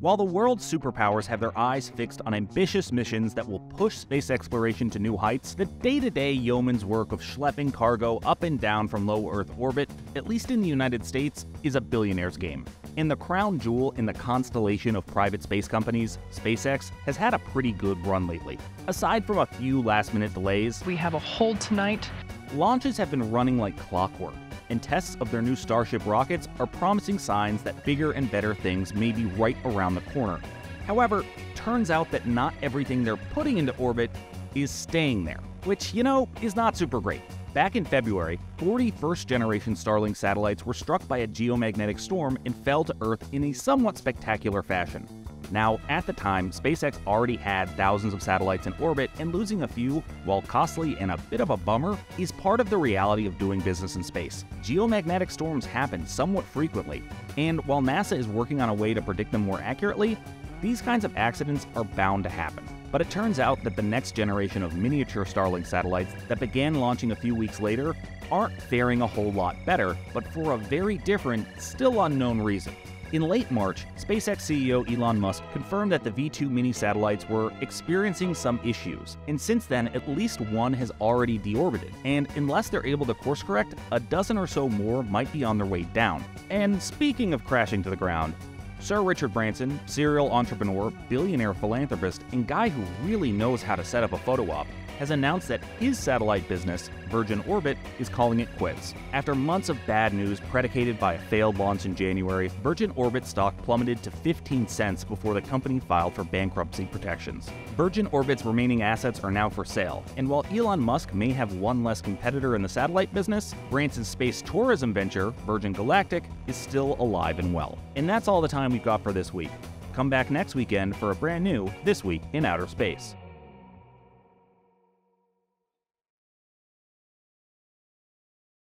While the world's superpowers have their eyes fixed on ambitious missions that will push space exploration to new heights, the day to day yeoman's work of schlepping cargo up and down from low Earth orbit, at least in the United States, is a billionaire's game. And the crown jewel in the constellation of private space companies, SpaceX, has had a pretty good run lately. Aside from a few last minute delays, we have a hold tonight. Launches have been running like clockwork and tests of their new Starship rockets are promising signs that bigger and better things may be right around the corner. However, turns out that not everything they're putting into orbit is staying there, which, you know, is not super great. Back in February, 40 first generation Starlink satellites were struck by a geomagnetic storm and fell to Earth in a somewhat spectacular fashion. Now, at the time, SpaceX already had thousands of satellites in orbit, and losing a few, while costly and a bit of a bummer, is part of the reality of doing business in space. Geomagnetic storms happen somewhat frequently, and while NASA is working on a way to predict them more accurately, these kinds of accidents are bound to happen. But it turns out that the next generation of miniature Starlink satellites that began launching a few weeks later aren't faring a whole lot better, but for a very different, still unknown reason. In late March, SpaceX CEO Elon Musk confirmed that the V2 mini satellites were experiencing some issues, and since then, at least one has already deorbited. And unless they're able to course correct, a dozen or so more might be on their way down. And speaking of crashing to the ground, Sir Richard Branson, serial entrepreneur, billionaire philanthropist, and guy who really knows how to set up a photo op, has announced that his satellite business, Virgin Orbit, is calling it quits. After months of bad news predicated by a failed launch in January, Virgin Orbit stock plummeted to 15 cents before the company filed for bankruptcy protections. Virgin Orbit's remaining assets are now for sale, and while Elon Musk may have one less competitor in the satellite business, Branson's space tourism venture, Virgin Galactic, is still alive and well. And that's all the time we've got for this week. Come back next weekend for a brand new This Week in Outer Space.